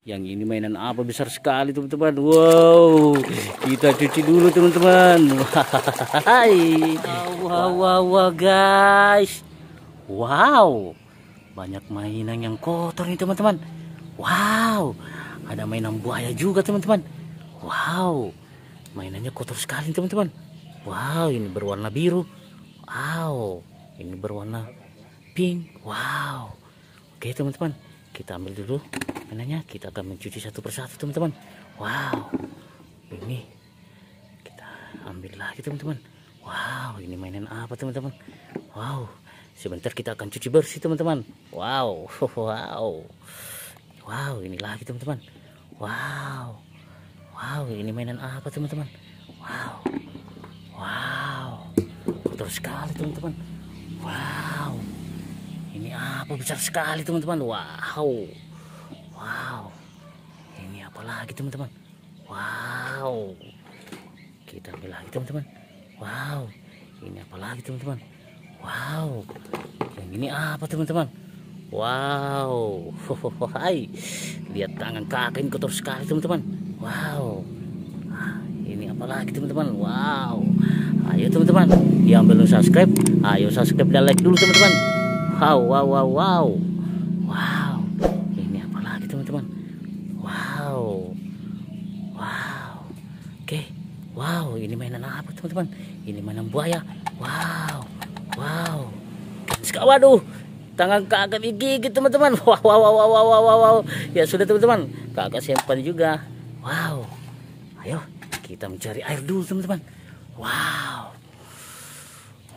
Yang ini mainan apa besar sekali teman-teman. Wow, kita cuci dulu teman-teman. Hai, wow, wow, wow, guys. Wow, banyak mainan yang kotor nih teman-teman. Wow, ada mainan buaya juga teman-teman. Wow, mainannya kotor sekali teman-teman. Wow, ini berwarna biru. Wow, ini berwarna pink. Wow. Oke teman-teman, kita ambil dulu mainannya. Kita akan mencuci satu persatu teman-teman. Wow, ini kita ambil lagi teman-teman. Wow, ini mainan apa teman-teman? Wow, sebentar kita akan cuci bersih teman-teman. Wow, wow, wow, ini lagi teman-teman. Wow, wow, ini mainan apa teman-teman? Wow, wow, kotor sekali teman-teman. Wow, ini apa besar sekali teman-teman. Wow, wow, ini apa lagi teman-teman? Wow, kita ambil lagi teman-teman. Wow, ini apa lagi teman-teman? Wow, yang ini apa teman-teman? Wow, hai, lihat tangan kakek ini kotor sekali teman-teman. Wow, Ah, ini apa lagi teman-teman? Wow, ayo teman-teman, yang belum subscribe, ayo subscribe dan like dulu teman-teman. Wow, wow, wow, wow, wow, ini apa lagi teman-teman? Wow, wow, oke, wow, ini mainan apa teman-teman? Ini mainan buaya. Wow, wow, waduh, tangan kakak digigit teman-teman. Wow, wow, wow, wow, wow, wow, wow. Ya sudah teman-teman, kakak simpan juga. Wow, ayo kita mencari air dulu teman-teman. Wow,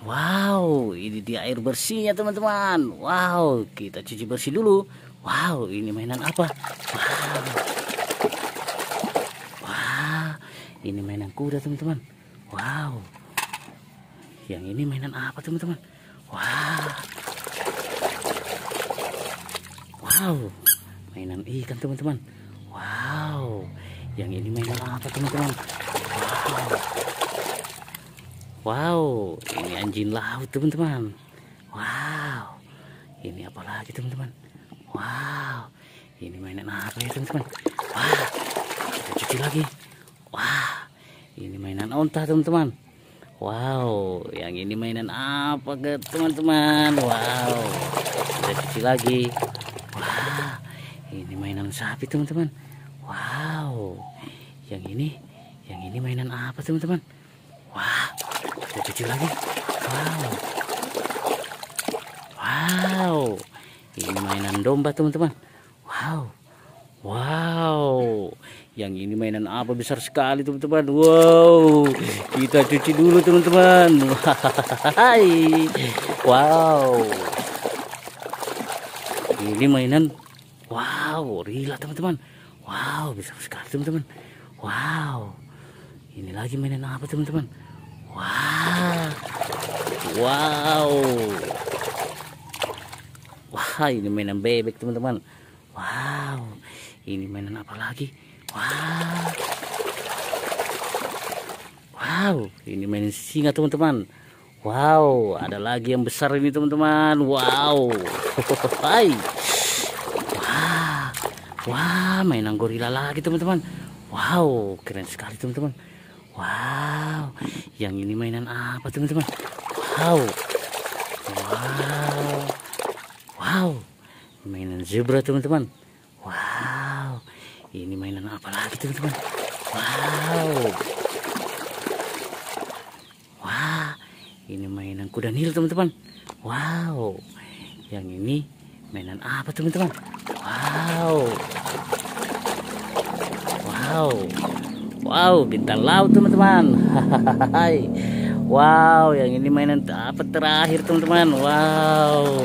wow, ini dia air bersihnya teman-teman. Wow, kita cuci bersih dulu. Wow, ini mainan apa? Wow, ini mainan kuda teman-teman. Wow, yang ini mainan apa teman-teman? Wow. Wow, mainan ikan teman-teman. Wow, yang ini mainan apa teman-teman? Wow, wow, ini anjing laut teman-teman. Wow, ini apa lagi teman-teman? Wow, ini mainan apa ya teman-teman? Wah, kita cuci lagi. Onta teman-teman. Wow, yang ini mainan apa ke teman-teman? Wow, kita cuci lagi. Wah, ini mainan sapi teman-teman. Wow, yang ini, yang ini mainan apa teman-teman? Wah, kita cuci lagi. Wow, wow, ini mainan domba teman-teman. Wow, wow, yang ini mainan apa besar sekali teman-teman. Wow, kita cuci dulu teman-teman. Wow. Ini mainan wow, rila teman-teman. Wow, besar sekali teman-teman. Wow. Ini lagi mainan apa teman-teman? Wow. Wow. Wah, ini mainan bebek teman-teman. Wow. Ini mainan apa lagi? Wow. Wow, ini mainan singa teman-teman. Wow, ada lagi yang besar ini teman-teman. Wow. Hai. Wah. Wah, mainan gorila lagi teman-teman. Wow, keren sekali teman-teman. Wow. Yang ini mainan apa teman-teman? Wow. Wow. Wow. Mainan zebra teman-teman. Ini mainan apa lagi teman-teman? Wow. Wah, ini mainan kuda nil teman-teman. Wow. Yang ini mainan apa teman-teman? Wow. Wow. Wow, bintang laut teman-teman. Wow, yang ini mainan apa terakhir teman-teman? Wow.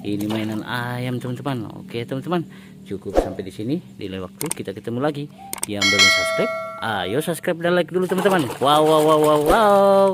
Ini mainan ayam teman-teman. Oke teman-teman, cukup sampai di sini. Di lain waktu kita ketemu lagi. Yang belum subscribe, ayo subscribe dan like dulu teman-teman. Wow, wow, wow, wow, wow.